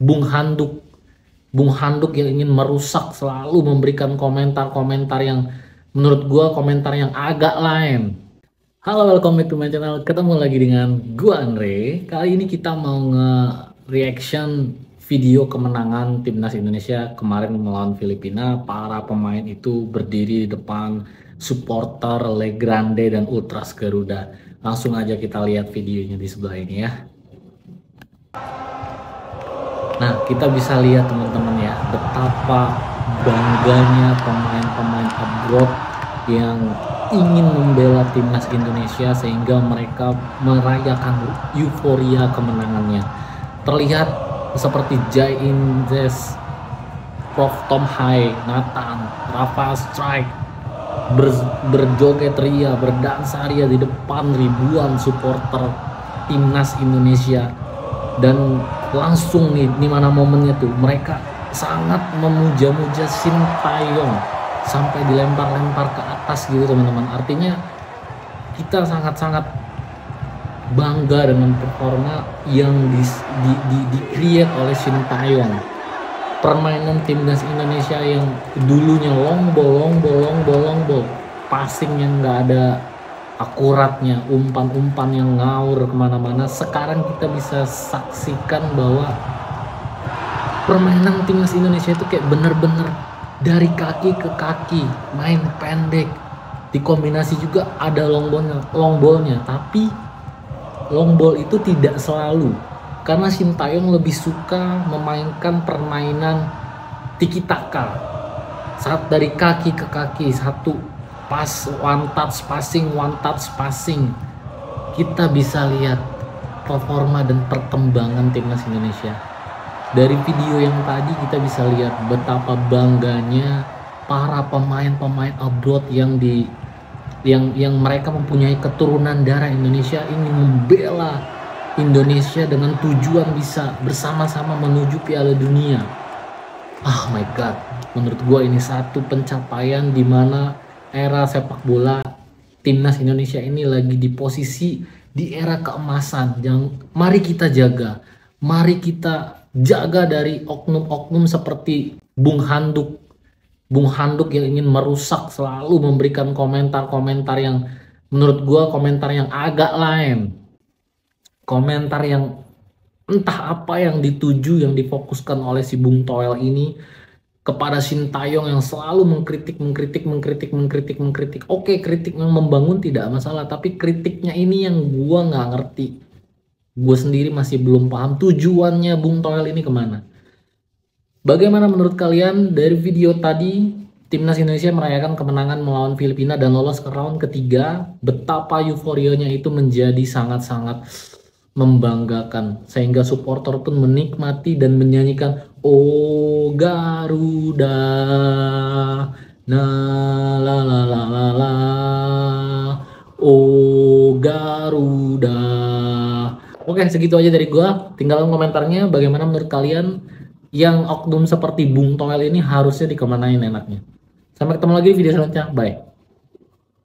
Bung Handuk. Bung Handuk yang ingin merusak selalu memberikan komentar-komentar yang menurut gua komentar yang agak lain. Halo welcome back to my channel. Ketemu lagi dengan gua Andre. Kali ini kita mau nge-reaction video kemenangan timnas Indonesia kemarin melawan Filipina. Para pemain itu berdiri di depan supporter Le Grande dan Ultras Garuda. Langsung aja kita lihat videonya di sebelah ini ya Nah, kita bisa lihat teman-teman ya, betapa bangganya pemain-pemain abroad yang ingin membela timnas Indonesia sehingga mereka merayakan euforia kemenangannya. Terlihat seperti Jai Indes, Prof Tom Hai, Nathan, Rafa Strike ber, berjoget ria, berdansa ria di depan ribuan supporter timnas Indonesia dan langsung nih di mana momennya tuh mereka sangat memuja-muja Sintayong sampai dilempar-lempar ke atas gitu teman-teman. Artinya kita sangat-sangat bangga dengan performa yang di, di, di, di create oleh Sintayong permainan timnas Indonesia yang dulunya long ball long ball long ball long ball passing yang nggak ada akuratnya umpan-umpan yang ngawur ke mana-mana sekarang kita bisa saksikan bahwa permainan timnas Indonesia itu kayak bener-bener dari kaki ke kaki main pendek. Dikombinasi juga ada long ballnya long ballnya. Tapi long ball itu tidak selalu. Karena Sintayong lebih suka memainkan permainan tiki taka saat dari kaki ke kaki satu pas one touch passing one touch passing. Kita bisa lihat performa dan perkembangan timnas Indonesia. Dari video yang tadi kita bisa lihat betapa bangganya para pemain-pemain abroad yang di yang yang mereka mempunyai keturunan darah Indonesia ingin membela Indonesia dengan tujuan bisa bersama-sama menuju Piala Dunia. Oh my god, menurut gue ini satu pencapaian di mana era sepak bola timnas Indonesia ini lagi di posisi di era keemasan. Yang mari kita jaga, mari kita jaga dari oknum-oknum seperti Bung Handuk. Bung Handuk yang ingin merusak selalu memberikan komentar-komentar yang menurut gua komentar yang agak lain. Komentar yang entah apa yang dituju yang difokuskan oleh si Bung Toel ini kepada Sintayong yang selalu mengkritik, mengkritik, mengkritik, mengkritik, mengkritik. Oke, kritik yang membangun tidak masalah, tapi kritiknya ini yang gua nggak ngerti. Gue sendiri masih belum paham tujuannya Bung Toel ini ke mana. Bagaimana menurut kalian dari video tadi Timnas Indonesia merayakan kemenangan melawan Filipina dan lolos ke round ketiga. Betapa euforianya itu menjadi sangat-sangat membanggakan sehingga supporter pun menikmati dan menyanyikan Oh Garuda na la la la la la. Oh Garuda. Oke segitu aja dari gua. Tinggal komentarnya bagaimana menurut kalian yang oknum seperti Bung Toel ini harusnya dikemanain enaknya. Sampai ketemu lagi di video selanjutnya. Bye